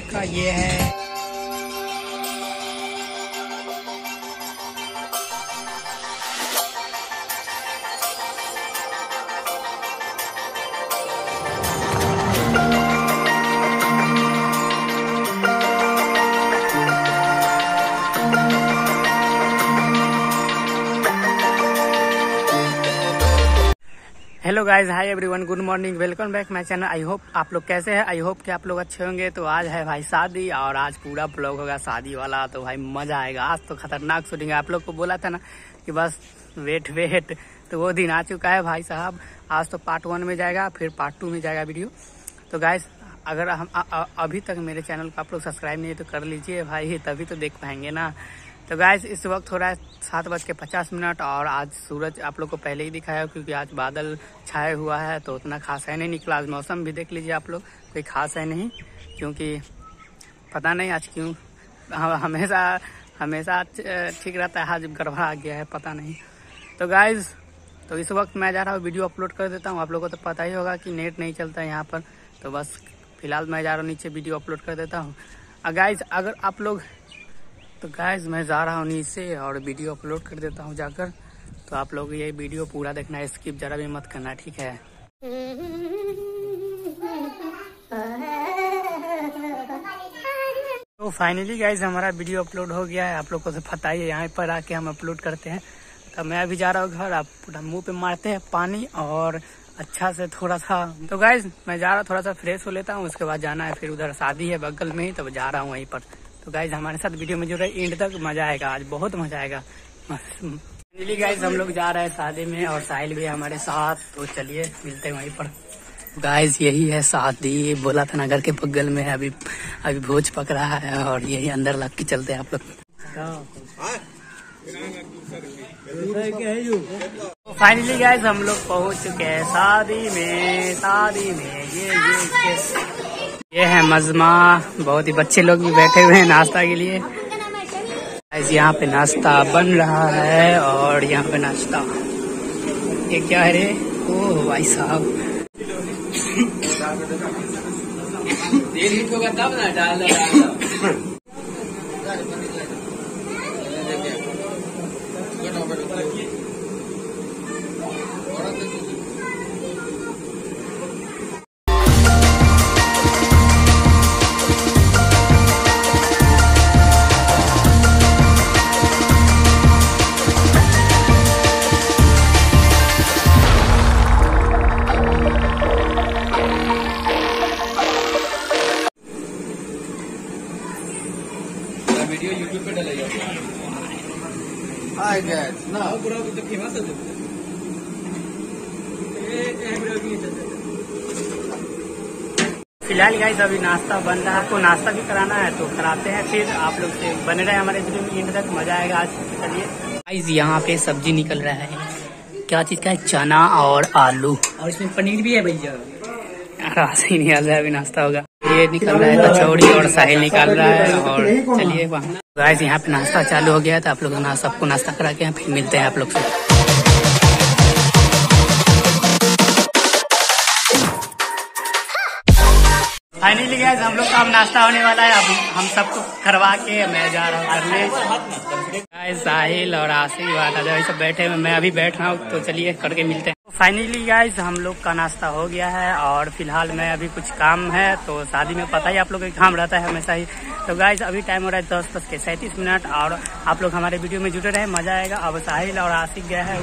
का ये है hello guys hi everyone good morning welcome back my channel I hope आप लोग कैसे हैं? आई होप कि आप लोग अच्छे होंगे। तो आज है भाई शादी और आज पूरा ब्लॉग होगा शादी वाला। तो भाई मज़ा आएगा। आज तो खतरनाक शूटिंग है। आप लोग को बोला था ना कि बस वेट वेट तो वो दिन आ चुका है भाई साहब। आज तो पार्ट वन में जाएगा, फिर पार्ट टू में जाएगा वीडियो तो गाइस अगर हम अभी तक मेरे चैनल को आप लोग सब्सक्राइब नहीं तो कर लीजिए भाई, तभी तो देख पाएँगे ना। तो गाइस इस वक्त हो रहा है सात बज के पचास मिनट और आज सूरज आप लोग को पहले ही दिखाया क्योंकि आज बादल छाए हुआ है तो उतना खास है नहीं, निकला आज मौसम भी देख लीजिए आप लोग, कोई खास है नहीं, क्योंकि पता नहीं आज क्यों हमेशा हमेशा ठीक रहता है, आज गड़बड़ा गया है, पता नहीं। तो गाइज़ तो इस वक्त मैं जा रहा हूँ, वीडियो अपलोड कर देता हूँ, आप लोगों को तो पता ही होगा कि नेट नहीं चलता है यहाँ पर तो बस फ़िलहाल मैं जा रहा हूँ, नीचे वीडियो अपलोड कर देता हूँ। गाइज़ अगर आप लोग तो गाइज़ मैं जा रहा हूँ नीचे और वीडियो अपलोड कर देता हूँ जाकर। तो आप लोग ये वीडियो पूरा देखना स्किप जरा भी मत करना, ठीक है? तो फाइनली गाइज़ हमारा वीडियो अपलोड हो गया है। आप लोग को तो पता ही है, यहाँ पर आके हम अपलोड करते हैं। तो मैं अभी जा रहा हूँ घर, आप पूरा मुँह पे मारते हैं पानी और अच्छा से थोड़ा सा। तो गाइज़ मैं जा रहा थोड़ा सा फ्रेश हो लेता हूँ, उसके बाद जाना है फिर उधर शादी है बगल में ही तो जा रहा हूँ वहीं पर। तो गाइज़ हमारे साथ वीडियो में जुड़े एंड तक मज़ा आएगा आज बहुत मज़ा आएगा। फाइनली गाइज़ हम लोग जा रहे हैं शादी में और साहिल भी हमारे साथ तो चलिए मिलते हैं वहीं पर। गाइस यही है शादी। बोला था नगर के बगल में है अभी अभी भोज पक रहा है और यही अंदर लग के चलते हैं आप लोग। फाइनली गाइस हम लोग पहुँच चुके हैं शादी में शादी में। ये ये, ये है मजमा। बहुत ही बच्चे लोग भी बैठे हुए हैं नाश्ता के लिए। यहाँ पे नाश्ता बन रहा है और यहाँ पे नाश्ता। ये क्या है रे? ओ, भाई साहब। वीडियो गाइस अभी नाश्ता बन रहा है आपको नाश्ता भी कराना है तो कराते हैं फिर। आप लोग से बने रहे हमारे वीडियो में एंड तक मज़ा आएगा आज। चलिए। गाइस यहाँ पे सब्ज़ी निकल रहा है। क्या चीज़ का है? चना और आलू। और इसमें पनीर भी है भैया। ही निकल रहा है अभी नाश्ता होगा। ये निकल रहा है कचौड़ी और साहिल निकाल रहा है और चलिए वहाँ। गाइस यहाँ पे नाश्ता चालू हो गया है तो आप लोग सबको नाश्ता करा के फिर मिलते हैं आप लोग से। फाइनली गैस हम लोग का अब नाश्ता होने वाला है। अब हम सबको करवा के मैं जा रहा हूँ करने। साहिल और आसिफ वाला सब बैठे हुए मैं अभी बैठ रहा हूँ तो चलिए करके मिलते हैं। फाइनली गाइस हम लोग का नाश्ता हो गया है और फ़िलहाल मैं अभी कुछ काम है तो शादी में पता ही आप लोग का काम रहता है हमेशा ही। तो गाइज़ अभी टाइम हो रहा है दस बज के सैंतीस मिनट और आप लोग हमारे वीडियो में जुटे रहे, मज़ा आएगा। अब साहिल और आसिफ गया है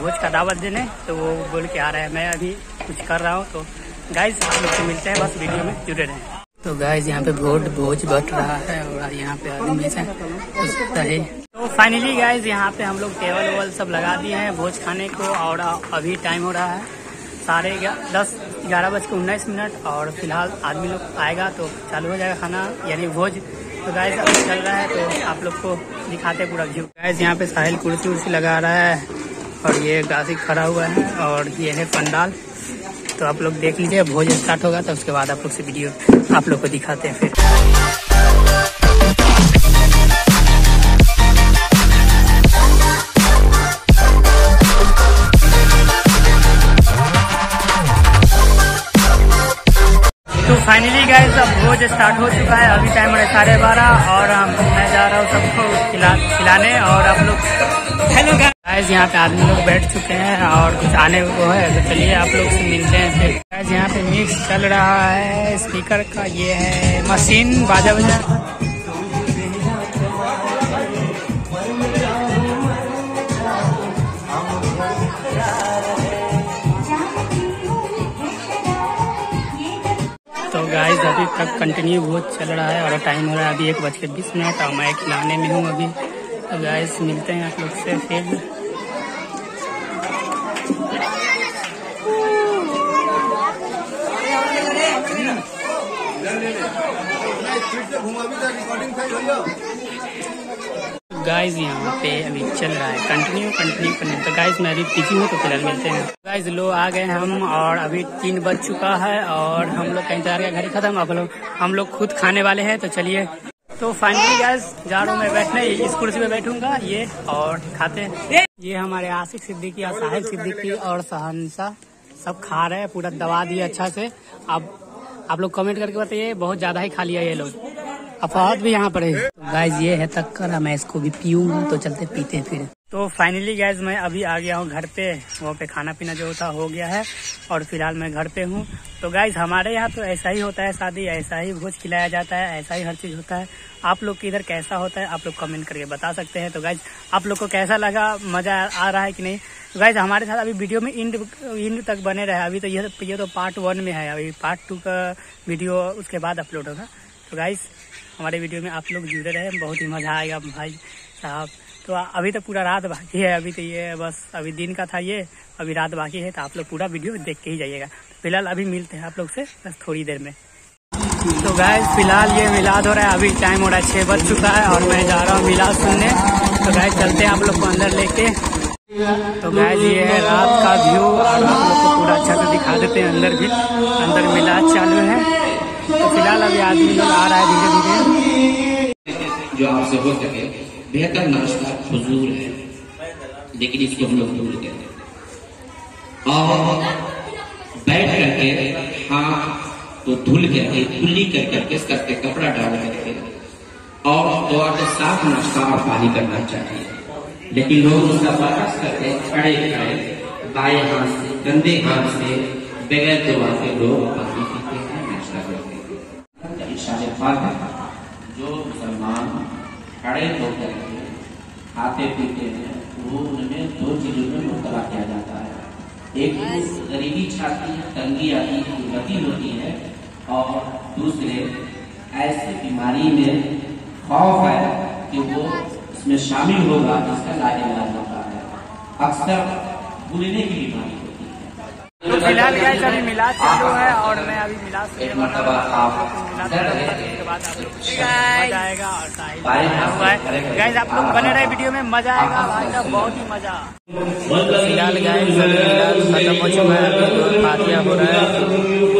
भोज का दावत देने तो वो बोल के आ रहा है। मैं अभी कुछ कर रहा हूँ तो गाइज़ आप लोग से मिलते हैं बस वीडियो में जुड़े रहें। तो गाइज़ यहाँ पे भोज भोज बट रहा है और यहाँ पे आदमी रहे तो फाइनली गाइज़ यहाँ पे हम लोग टेबल वेबल सब लगा दिए हैं भोज खाने को और अभी टाइम हो रहा है। साढ़े दस ग्यारह बज के उन्नीस मिनट और फ़िलहाल आदमी लोग आएगा तो चालू हो जाएगा खाना यानी भोज तो गाइज़ अभी चल रहा है तो आप लोग को दिखाते पूरा व्यू गाइज़ यहाँ पे साहिल कुर्सी उर्सी लगा रहा है और ये गासी खड़ा हुआ है और ये है पंडाल। तो आप लोग देख लीजिए भोज स्टार्ट होगा तो उसके बाद आप लोग से वीडियो आप लोग को दिखाते हैं फिर। फाइनली गए अब भोज स्टार्ट हो चुका है। अभी टाइम है साढ़े बारह और मैं जा रहा हूँ सबको खिला, खिलाने और आप लोग हेलो गाइस यहाँ पे आदमी लोग बैठ चुके हैं और कुछ आने को है तो चलिए आप लोग से मिलते हैं फिर। गाइस यहाँ पे मिक्स चल रहा है स्पीकर का ये है मशीन बाजा बजा। तो गाइस अभी तक कंटिन्यू बहुत चल रहा है और टाइम हो रहा है, अभी एक बज के बीस मिनट और मैं खिलाने में हूँ अभी। तो गाइस मिलते हैं आप लोग से फिर। गाइस यहाँ पे अभी चल रहा है। कंटिन्यू कंटिन्यू करने तो गाइस मैं अभी बिज़ी हूँ तो फ़िलहाल मिलते हैं। गाइस लो, आ गए हम और अभी तीन बज चुका है और हम लोग का इंतज़ार का घड़ी खत्म। अब लोग, हम लोग खुद खाने वाले हैं तो चलिए। तो फाइनली गाइस जा रहा हूँ मैं बैठने। इस कुर्सी पे बैठूँगा, ये और खाते हैं। ये हमारे आशिक सिद्दीकी और साहिब सिद्दीकी और सहनसा सब खा रहे हैं, पूरा दबा दिए अच्छा से। अब आप लोग कमेंट करके बताइए, बहुत ज़्यादा ही खा लिया ये लोग। अफवाद भी यहाँ पर है। गाइज़ ये है तक्कर मैं इसको भी पीऊँगा तो चलते पीते हैं फिर। तो फाइनली गाइज़ मैं अभी आ गया हूँ घर पे। वहाँ पे खाना पीना जो था, हो गया है। और फ़िलहाल मैं घर पे हूँ। तो गाइज़ हमारे यहाँ तो ऐसा ही होता है, शादी ऐसा ही भोज खिलाया जाता है, ऐसा ही हर चीज़ होता है। आप लोग के इधर कैसा होता है, आप लोग कमेंट करके बता सकते हैं। तो गाइज़ आप लोग को कैसा लगा, मज़ा आ रहा है कि नहीं? गाइज़ हमारे साथ अभी वीडियो में इंड इंड तक बने रहे अभी तो ये ये तो पार्ट वन में है। अभी पार्ट टू का वीडियो उसके बाद अपलोड होगा। तो गाइज़ हमारे वीडियो में आप लोग जुड़े रहे। बहुत ही मज़ा आएगा भाई साहब। तो अभी तो पूरा रात बाकी है। अभी तो ये बस, अभी दिन का था ये। अभी रात बाकी है तो आप लोग पूरा वीडियो देख के ही जाइएगा। फ़िलहाल अभी मिलते हैं आप लोग से बस थोड़ी देर में। तो गैस फ़िलहाल ये मिलाद हो रहा है। अभी टाइम हो रहा है छह बज चुका है और मैं जा रहा हूँ मिलाद सुनने। तो गैस चलते हैं आप लोग को अंदर लेके। तो गैस ये है रात का व्यू और आप लोग को पूरा अच्छा से दिखा देते हैं अंदर भी। अंदर मिलाद चालू है। तो फ़िलहाल अभी आदमी लोग आ रहा है धीरे धीरे। जो आपसे हो सके, बेहतर नाश्ता फजूल है। लेकिन इसको हम लोग भूल गए। और बैठ करके हाथ को धुल करके कुल्ली कर करके पे कपड़ा डाल करके। और दुआ के साफ़ नाश्ता और पानी करना चाहिए। लेकिन लोग उसका बर्दाश्त करके खड़े खड़े, बाएँ हाथ से, गंदे हाथ से, बगैर दुआ के लोग पानी पीते हैं नाश्ता करते हैं। इशारे फात जो मुसलमान खड़े होकर के खाते पीते हैं, वो उनमें दो चीज़ों में मुबतला किया जाता है। एक तो गरीबी छाती है, तंगी आती है गति होती है, और दूसरे, ऐसी बीमारी में खौफ है कि वो इसमें शामिल होगा जिसका लाइलाज होता है अक्सर भूलने की बीमारी होती है तो फिलहाल गैस अभी मिलाद चालू है और मैं अभी मिलाद से एक मरतबा आप मिलाद इधर करूंगा, रहे। उसके बाद आप लोग मजा आएगा और साहिल बाएं बना हाथ हुआ से खड़े है खड़े गैस आप लोग बने रहे वीडियो में मजा आएगा भाई साहब बहुत ही मजा फिलहाल गैस अभी मिलाद खत्म हो चुका है अभी तो फातिहा हो रहा है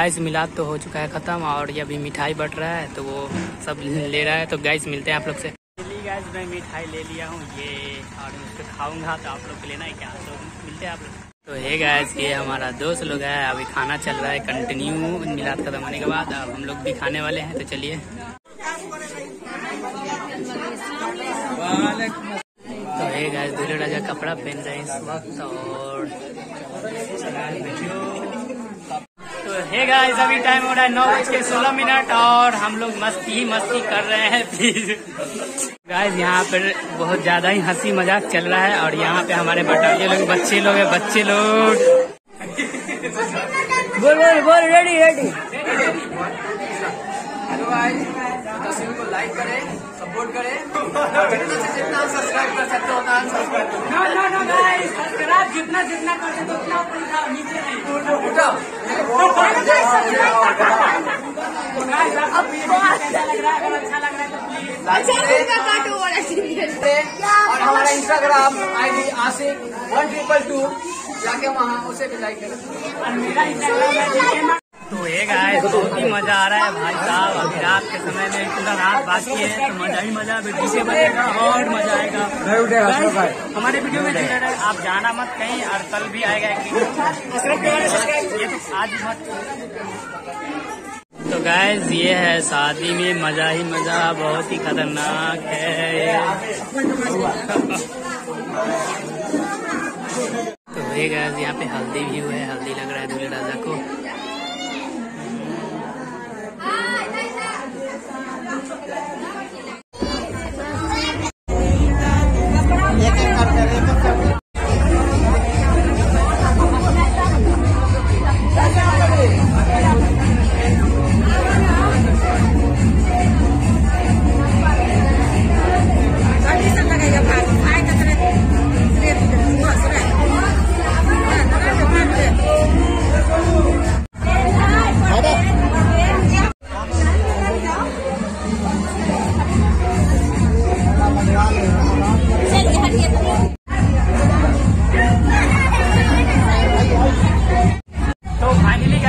गाइस मिलाद तो हो चुका है ख़त्म और ये अभी मिठाई बट रहा है तो वो सब ले रहा है तो गाइस मिलते हैं आप लोग से। गाइस मैं मिठाई ले लिया हूँ, ये और उसको खाऊँगा तो आप लोग को लेना है क्या तो मिलते हैं आप लोग। तो हे गाइस ये हमारा दोस्त लोग है, अभी खाना चल रहा है कंटिन्यू मिलाद खत्म होने के बाद, अब हम लोग भी खाने वाले हैं तो चलिए। तो हे गाइस दूल्हे राजा कपड़ा पहन रहे हैं इस वक्त और हे गाइस अभी टाइम हो रहा है नौ बज के सोलह मिनट और हम लोग मस्ती ही मस्ती कर रहे हैं। फिर गाइस यहाँ पर बहुत ज़्यादा ही हँसी मज़ाक चल रहा है और यहाँ पे हमारे बटालिए लोग, बच्चे लोग हैं, बच्चे लोग। बोल बोल बोल रेडी रेडी हेलो तस्वीर को लाइक करें। सपोर्ट करें। जितना सब्सक्राइब कर सकते हो उतना subscribe no no no guys subscribe जितना जितना कर दे उतना उतना नीचे नहीं। कैसा लग रहा है? अगर अच्छा लग रहा है तो प्लीज़ और हमारा Instagram ID Ashiq one triple two जाके वहाँ उसे भी लाइक करें। और मेरा इंस्टाग्राम है तो ये गाइस बहुत ही मज़ा आ रहा है भाई साहब। अभी रात के समय में पूरा रात बाकी है तो मज़ा ही मज़ा। अभी डीजे बजेगा और मज़ा आएगा। हमारे वीडियो में जुड़े रहे आप जाना मत कहीं और कल भी आएगा ये तो आज मत तो गैस ये है शादी में मज़ा ही मज़ा बहुत ही खतरनाक है तो ये गैस यहाँ पे हल्दी भी हुआ है हल्दी लग रहा है।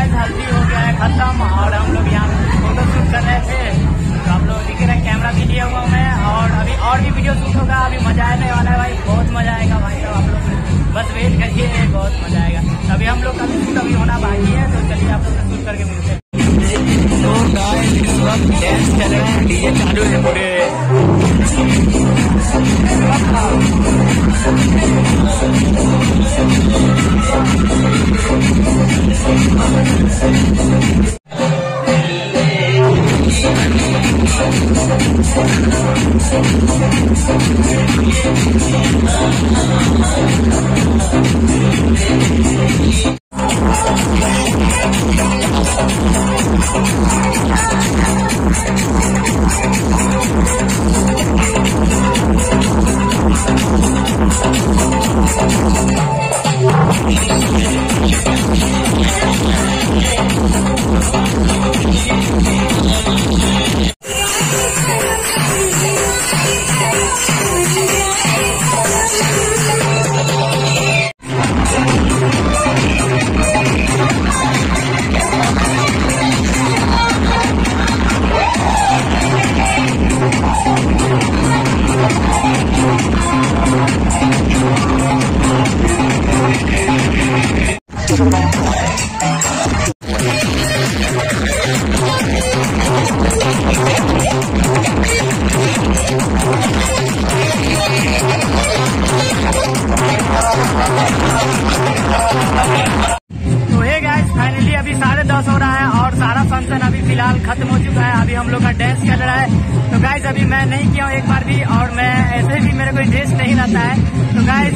गैस हल्दी हो गया है खत्म। और हम लोग यहाँ फ़ोटो शूट कर रहे थे। तो आप लोग दिख रहे कैमरा भी लिया हुआ मैं। और अभी और भी वीडियो शूट होगा, अभी मज़ा आने वाला है भाई। बहुत मज़ा आएगा भाई। साहब आप लोग बस वेट करिए, बहुत मज़ा आएगा। अभी हम लोग का शूट अभी होना बाकी है तो चलिए आप लोग शूट करके मिलते हैं। तो डांस कर रहे हैं डीजे चालू है पूरे। तो अभी हम लोग का डांस चल रहा है। तो गाइज़ अभी मैं नहीं किया हूँ एक बार भी, और मैं ऐसे भी मेरे कोई ड्रेस नहीं रहता है। तो गाइज़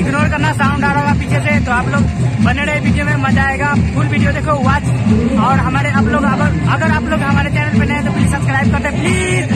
इग्नोर करना साउंड आ रहा होगा पीछे से। तो आप लोग बने रहे वीडियो में, मज़ा आएगा। फुल वीडियो देखो वॉच और हमारे आप लोग, अगर अगर आप लोग हमारे चैनल पर नए तो प्लीज़ सब्सक्राइब करते प्लीज़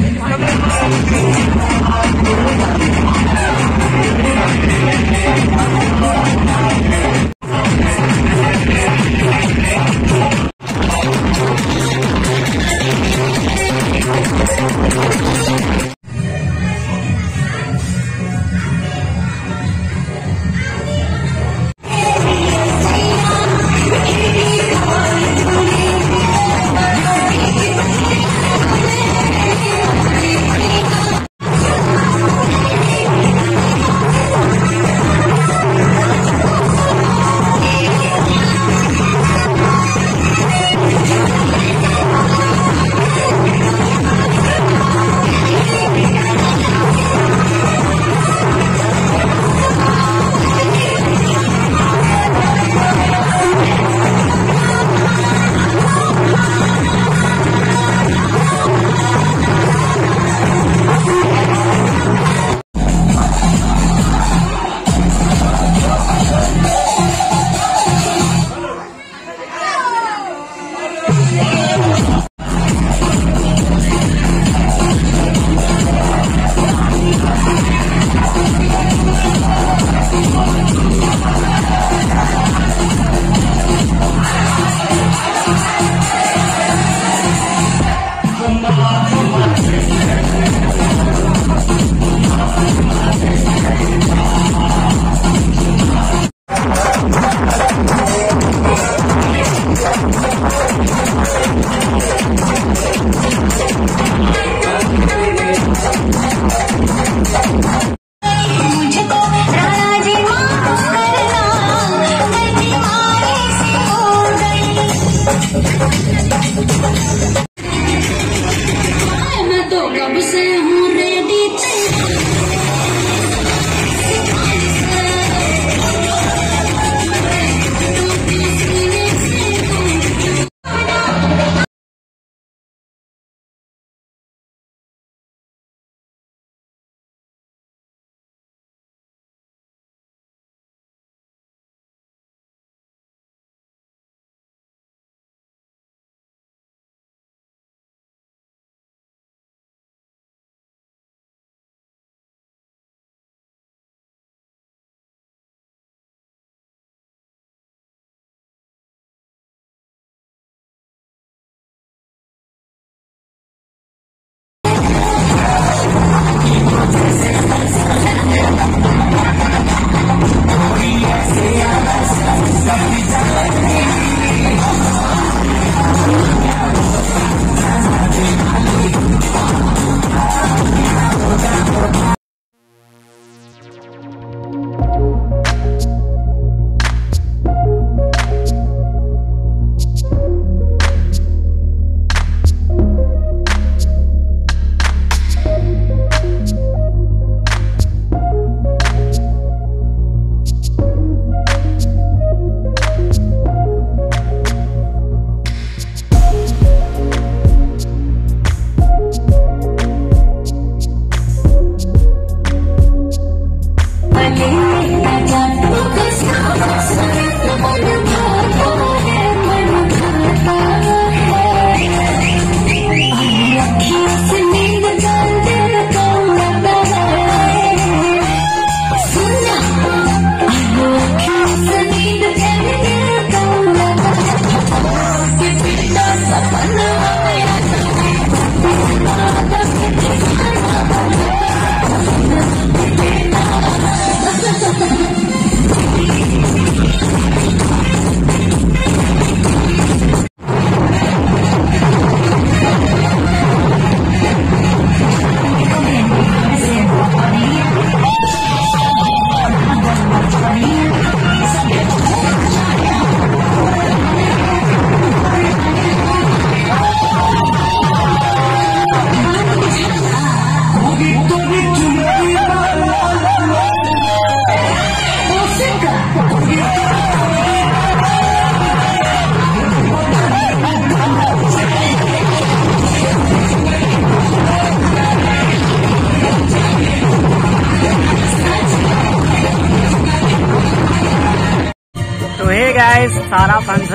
तो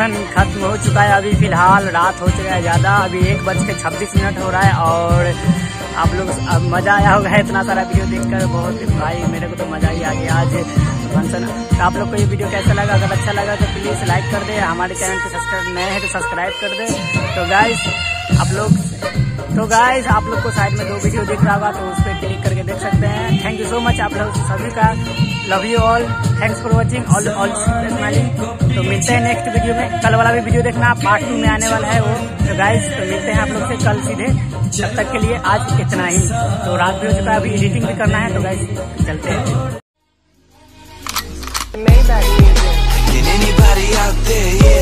सारा फ़ंक्शन खत्म हो चुका है अभी फ़िलहाल, रात हो चुका है ज़्यादा, अभी एक बज के छब्बीस मिनट हो रहा है और आप लोग अब मज़ा आया होगा इतना सारा वीडियो देखकर, बहुत भाई मेरे को तो मज़ा ही आ गया आज। फ़ंक्शन तो आप लोग को ये वीडियो कैसा लगा? अगर अच्छा लगा तो प्लीज़ लाइक कर दे, हमारे चैनल को सब्सक्राइब नए हैं तो सब्सक्राइब कर दे। तो गाइस आप लोग तो गाइस आप लोग को साइड में दो वीडियो दिख रहा होगा तो उस पर क्लिक करके देख सकते हैं। थैंक यू सो मच आप लोग सभी का। Love you all thanks for watching all all smiling तो मिलते हैं नेक्स्ट वीडियो में। कल वाला भी वीडियो देखना पार्ट टू में आने वाला है वो। तो गाइस तो मिलते हैं आप लोग से कल सीधे। तब तक के लिए आज इतना ही। तो रात भी हो चुका है अभी एडिटिंग भी करना है तो गाइस चलते हैं। Can. Anybody out there